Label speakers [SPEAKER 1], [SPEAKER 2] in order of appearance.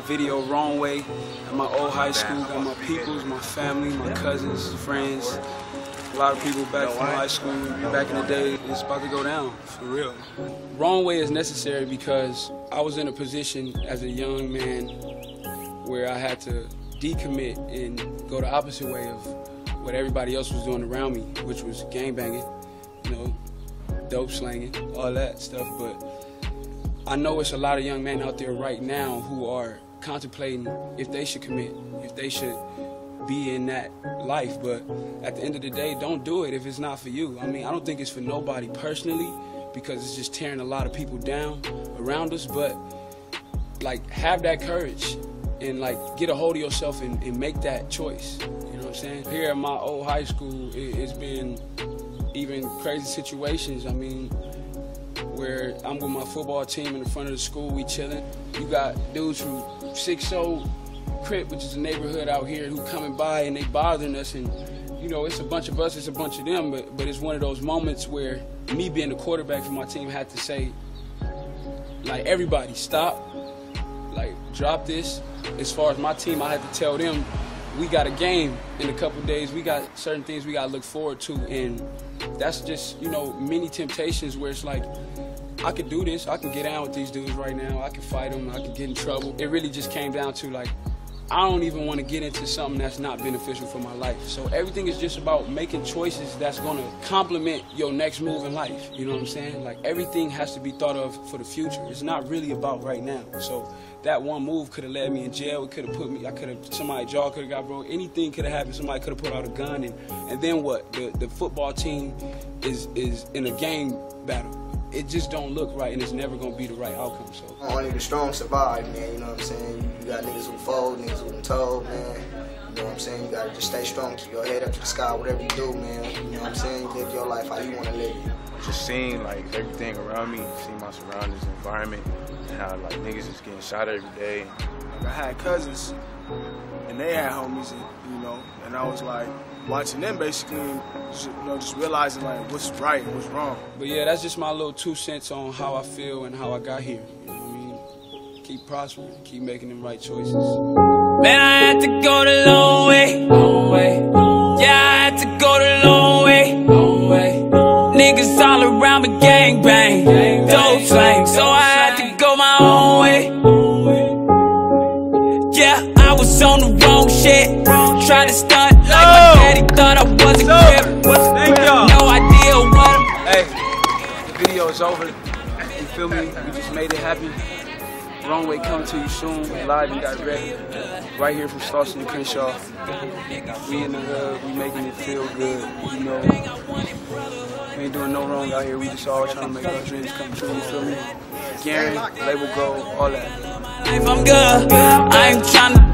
[SPEAKER 1] my video wrong way. At my old high school, got my peoples, my family, my cousins, friends. A lot of people back from high school, back in the day, it's about to go down, for real. Wrong way is necessary because I was in a position as a young man where I had to decommit and go the opposite way of what everybody else was doing around me, which was gang banging, you know, dope slanging, all that stuff. But I know it's a lot of young men out there right now who are contemplating if they should commit, if they should be in that life. But at the end of the day, don't do it if it's not for you. I mean, I don't think it's for nobody personally because it's just tearing a lot of people down around us. But like, have that courage and like get a hold of yourself and, and make that choice. You know what I'm saying? Here at my old high school, it, it's been even crazy situations. I mean, where I'm with my football team in the front of the school, we chilling. You got dudes from 6 Crip, which is a neighborhood out here, who coming by and they bothering us and you know, it's a bunch of us, it's a bunch of them, but but it's one of those moments where me being the quarterback for my team had to say, like everybody, stop, like drop this. As far as my team, I had to tell them we got a game in a couple days. We got certain things we got to look forward to, and that's just you know many temptations where it's like I could do this. I can get down with these dudes right now. I can fight them. I can get in trouble. It really just came down to like I don't even want to get into something that's not beneficial for my life. So everything is just about making choices that's going to complement your next move in life. You know what I'm saying? Like everything has to be thought of for the future. It's not really about right now. So that one move could have led me in jail. It could have put me. I could have somebody jaw could have got broke. Anything could have happened. Somebody could have put out a gun and and then what? The the football team is is in a game battle it just don't look right and it's never gonna be the right outcome. So
[SPEAKER 2] only the strong survive, man. You know what I'm saying? You got niggas who fold, niggas who told, man. You know what I'm saying? You gotta just stay strong, keep your head up to the sky, whatever you do, man. You know what I'm saying? Live your life how you wanna live it.
[SPEAKER 3] Just seeing like everything around me, seeing my surroundings, environment, and how like niggas is getting shot every day.
[SPEAKER 4] Like I had cousins and they had homies, and, you know, and I was like watching them basically, just, you know, just realizing like what's right and what's wrong.
[SPEAKER 1] But yeah, that's just my little two cents on how I feel and how I got here. You know what I mean? Keep prospering, keep making them right choices.
[SPEAKER 5] Man, I had to go the long way. Long way. Yeah, I had to go the long way. Long way. Niggas all around me gang bang, dope slang, so I had to go my own way. Trying to stunt like my daddy thought I was a
[SPEAKER 1] y'all.
[SPEAKER 5] No idea what I'm.
[SPEAKER 1] Hey, the video is over. You feel me? We just made it happen. Wrong way coming to you soon, live and direct, right here from Slauson and Crenshaw. We in the hood, we making it feel good, you know. We ain't doing no wrong out here, we just all trying to make our dreams come true, you feel me? Garren, label go, all that.
[SPEAKER 5] I'm good. I ain't tryna